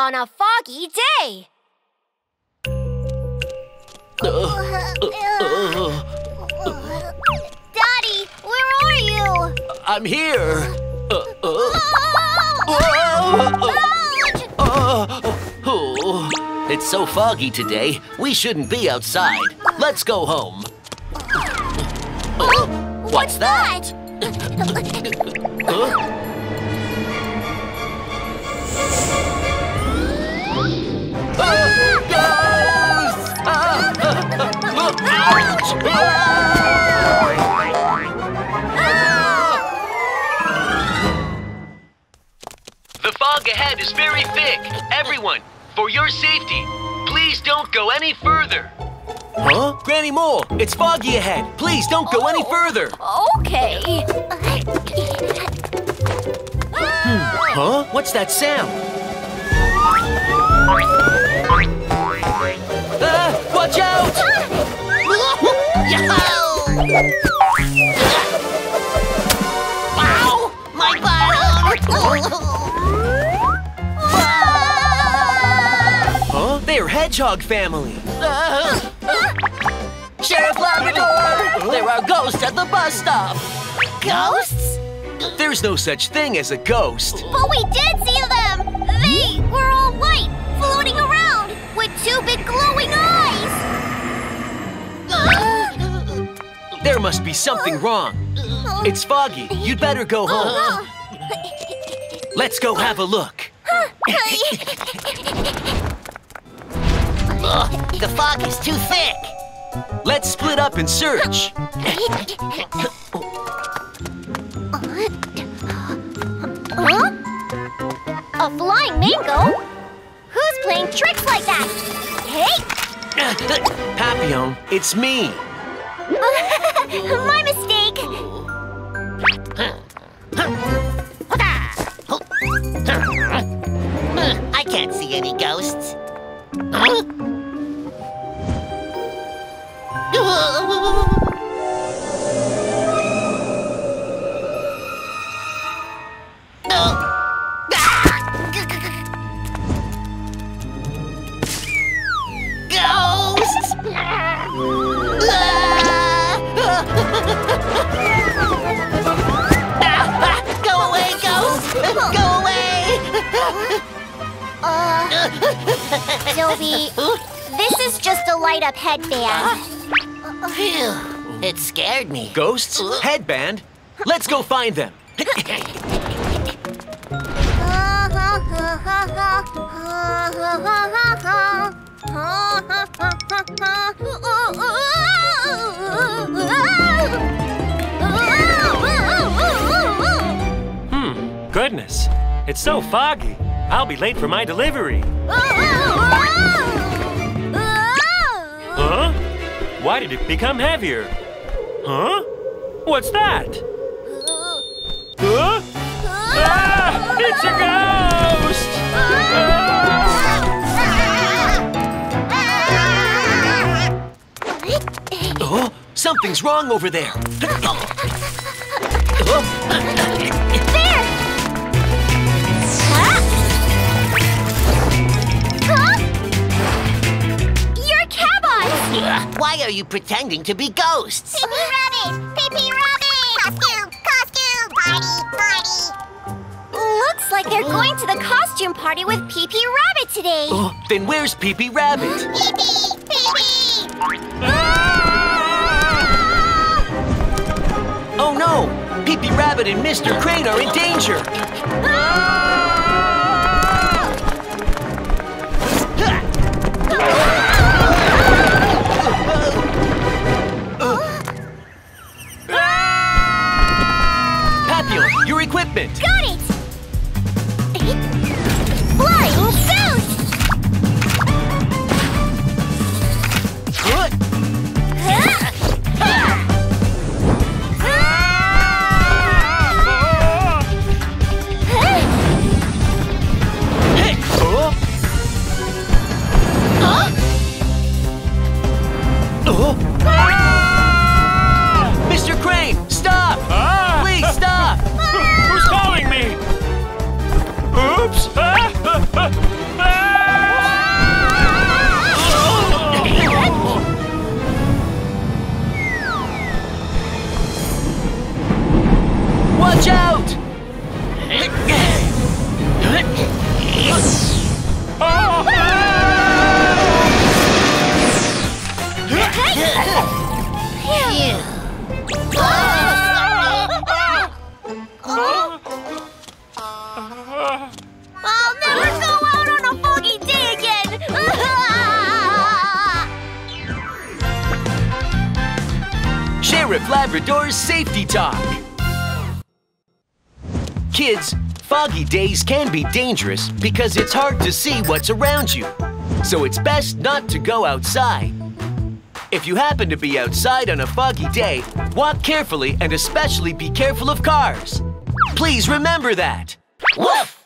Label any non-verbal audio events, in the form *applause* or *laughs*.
on a foggy day. Daddy, where are you? I'm here. It's so foggy today. We shouldn't be outside. Let's go home. What's that? Huh? *laughs* The fog ahead is very thick. Everyone, for your safety, please don't go any further. Huh? Granny Mole, it's foggy ahead. Please don't go any oh, further. Okay. Hmm. Huh? What's that sound? Ah, watch out! Ow! My bottom! Huh? They're hedgehog family. Sheriff Labrador! There are ghosts at the bus stop! Ghosts? There's no such thing as a ghost. But we did see them! They were two big glowing eyes! There must be something wrong. It's foggy. You'd better go home. Let's go have a look. The fog is too thick! Let's split up and search. Huh? A flying mango? Playing tricks like that? Hey! *laughs* Papillon, it's me. *laughs* My mistake! *laughs* I can't see any ghosts. Huh? Uh, *laughs* Sylvie, this is just a light up headband. Phew, it scared me. Ghosts? Headband? Let's go find them. *laughs* Hmm, goodness. It's so foggy. I'll be late for my delivery. Huh? Why did it become heavier? Huh? What's that? Huh? Ah! It's a ghost! Oh, something's wrong over there. *laughs* are you pretending to be ghosts? Pee Pee Rabbit! Pee Pee Rabbit! Costume! Costume! Party! Party! Looks like they're oh. going to the costume party with Pee Pee Rabbit today. Oh, then where's Pee-Pee Rabbit? Pee Pee! Pee Pee! Oh no! Pee-Pee Rabbit and Mr. Crane are in danger! Papillon, 빨. Sheriff Labrador's Safety Talk. Kids, foggy days can be dangerous because it's hard to see what's around you. So it's best not to go outside. If you happen to be outside on a foggy day, walk carefully and especially be careful of cars. Please remember that. Woof!